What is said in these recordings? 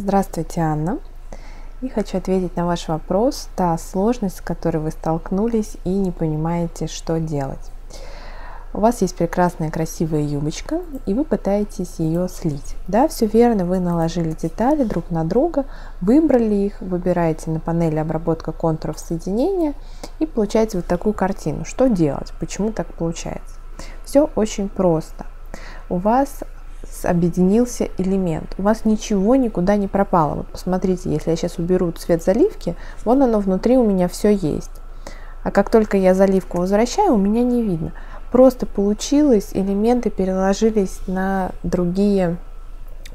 Здравствуйте, Анна. И хочу ответить на ваш вопрос, та сложность, с которой вы столкнулись и не понимаете, что делать. У вас есть прекрасная красивая юбочка, и вы пытаетесь ее слить. Да, все верно, вы наложили детали друг на друга, выбрали их, выбираете на панели обработка контуров соединения и получаете вот такую картину. Что делать? Почему так получается? Все очень просто. У вас объединился элемент. У вас ничего никуда не пропало. Вот посмотрите, если я сейчас уберу цвет заливки, вон оно внутри у меня все есть. А как только я заливку возвращаю, у меня не видно. Просто получилось, элементы переложились на другие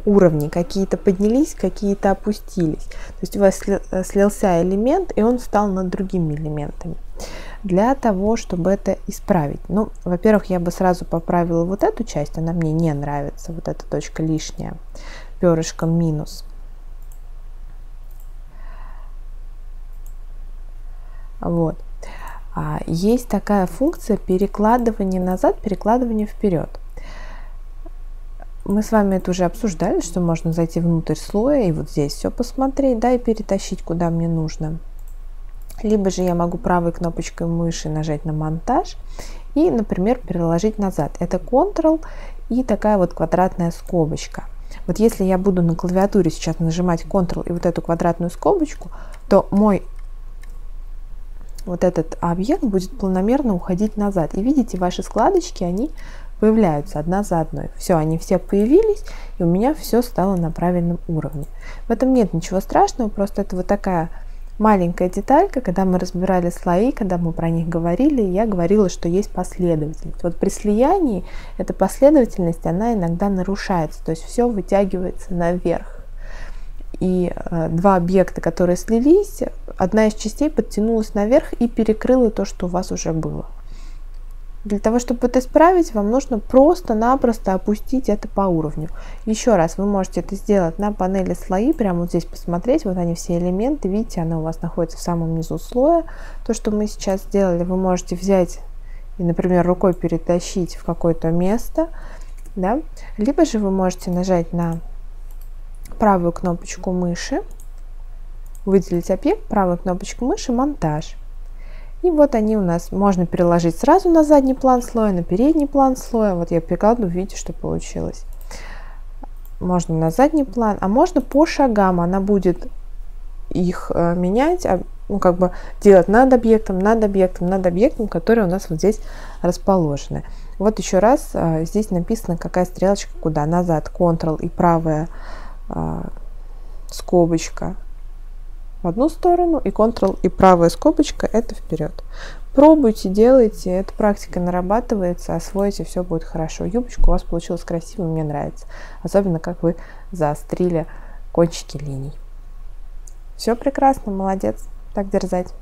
уровни. Какие-то поднялись, какие-то опустились. То есть у вас слился элемент, и он стал над другими элементами для того, чтобы это исправить. Ну, во-первых, я бы сразу поправила вот эту часть, она мне не нравится, вот эта точка лишняя, перышком минус. Вот. А есть такая функция перекладывания назад, перекладывания вперед. Мы с вами это уже обсуждали, что можно зайти внутрь слоя и вот здесь все посмотреть, да, и перетащить куда мне нужно. Либо же я могу правой кнопочкой мыши нажать на монтаж и, например, переложить назад. Это Ctrl и такая вот квадратная скобочка. Вот если я буду на клавиатуре сейчас нажимать Ctrl и вот эту квадратную скобочку, то мой вот этот объект будет планомерно уходить назад. И видите, ваши складочки, они появляются одна за одной. Все, они все появились, и у меня все стало на правильном уровне. В этом нет ничего страшного, просто это вот такая маленькая деталька, когда мы разбирали слои, когда мы про них говорили, я говорила, что есть последовательность. Вот при слиянии эта последовательность, она иногда нарушается, то есть все вытягивается наверх. И э, два объекта, которые слились, одна из частей подтянулась наверх и перекрыла то, что у вас уже было. Для того, чтобы это исправить, вам нужно просто-напросто опустить это по уровню. Еще раз, вы можете это сделать на панели слои, прямо вот здесь посмотреть, вот они все элементы, видите, она у вас находится в самом низу слоя. То, что мы сейчас сделали, вы можете взять и, например, рукой перетащить в какое-то место, да? либо же вы можете нажать на правую кнопочку мыши, выделить объект, правую кнопочку мыши, монтаж. И вот они у нас, можно переложить сразу на задний план слоя, на передний план слоя. Вот я прикладываю, видите, что получилось. Можно на задний план, а можно по шагам. Она будет их э, менять, а, ну, как бы делать над объектом, над объектом, над объектом, которые у нас вот здесь расположены. Вот еще раз, э, здесь написано, какая стрелочка куда. Назад, Ctrl и правая э, скобочка в одну сторону, и Ctrl и правая скобочка это вперед. Пробуйте, делайте, эта практика нарабатывается, освоите, все будет хорошо. Юбочка у вас получилась красивой, мне нравится. Особенно, как вы заострили кончики линий. Все прекрасно, молодец, так дерзать.